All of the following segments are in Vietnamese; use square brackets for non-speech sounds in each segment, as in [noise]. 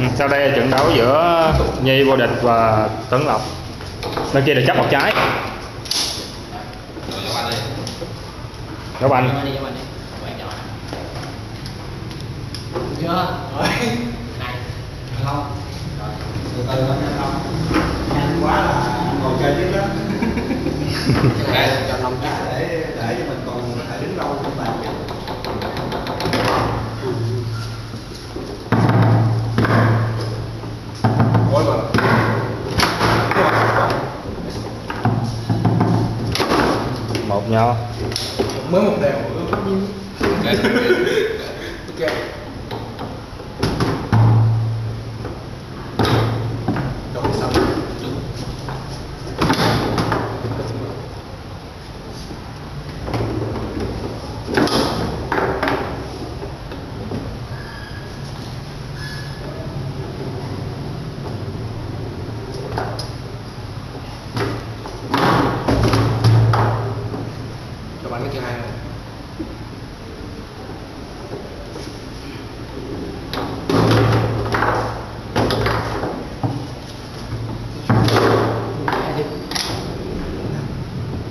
Ừ, sau đây là trận đấu giữa Nhi vô địch và Tấn Lộc bên kia là chấp một trái các bạn đá banh chưa rồi này không từ từ thôi nha không nhanh quá là ngồi chơi tiếp đó cho lòng cái để để cho mình còn có thể đứng lâu trong bàn nhau Mới một đều. [laughs] Ok. Ok. Đổ xong. Cho bạn cái thứ hai này.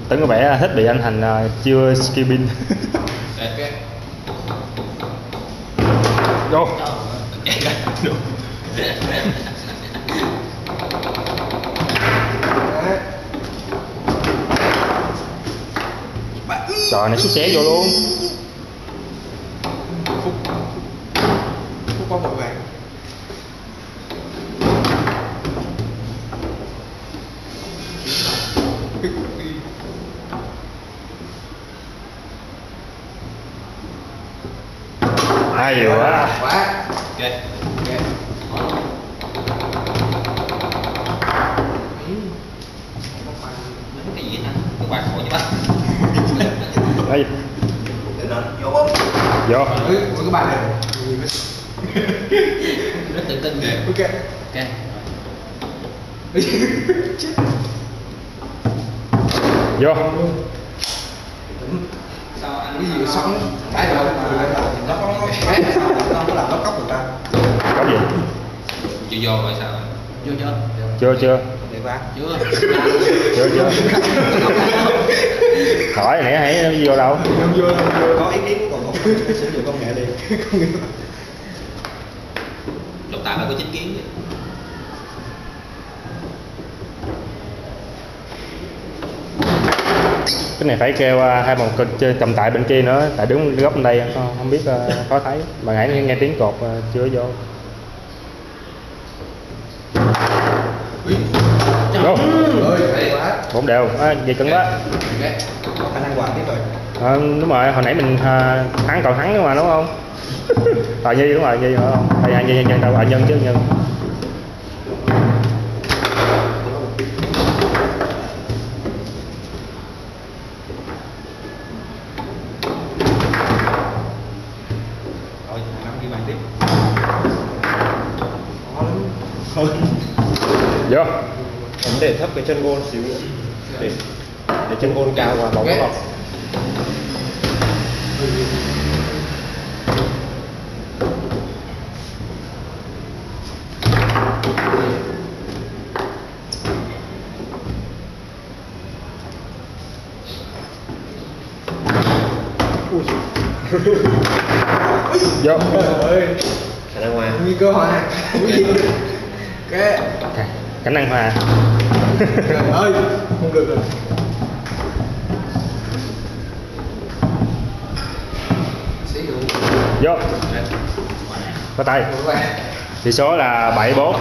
Tấn có vẻ thích bị anh Thành uh, chưa skipping. Go Trời này xúc xé vô luôn. Phúc Phúc có một vàng Hay quá quá. Ok ok cái gì hả các bạn ngồi chứ bác Đây. Vô. Vô Vô cái các bạn này rất tự tin ok ok Vô sao anh cái gì sống cái rồi nó có nó nó có làm nó cốc người ta Có gì? Chưa vô rồi sao. Vô chưa Chưa. Chưa chưa. Chưa chưa. Hỏi hồi nãy hãy nó vô đâu? Không vô không vô. Có ý kiến còn không sử dụng công nghệ đi. Công nghệ tài phải có chính kiến chứ cái này phải kêu à, hai bằng cực cầm tại bên kia nữa tại đứng góc bên đây à, không, không biết à, khó thấy. Mà nãy nghe, nghe tiếng cột chưa vô. Go. bốn đều. À, vậy cứng quá có khả năng tiếp rồi à, đúng rồi hồi nãy mình à, thắng còn thắng nữa mà đúng không? [laughs] Tại như đúng rồi như đúng không? Hay à, nhân đâu à, nhân chứ nhân. Hơn vô Ấn để thấp cái chân gôn xíu để để chân gôn cao và bóng lọt vô khả năng hòa nguy cơ. Hòa ok. Khả năng hòa. Trời ơi không được rồi. Vô. Có tay. Tỷ số là bảy bốn